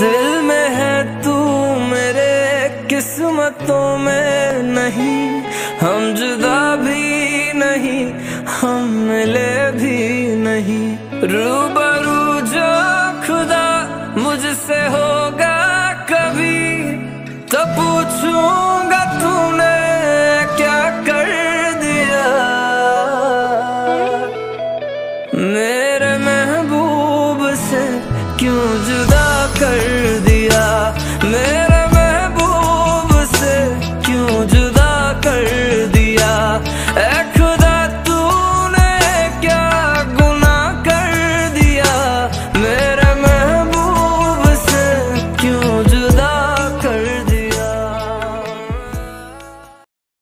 दिल में है तू मेरे किस्मतों में नहीं। हम जुदा भी नहीं, हम मिले भी नहीं। रूबरू जो खुदा मुझसे होगा कभी तो पूछूँगा तूने क्या कर दिया। मेरे महबूब से क्यों जुदा कर